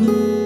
Música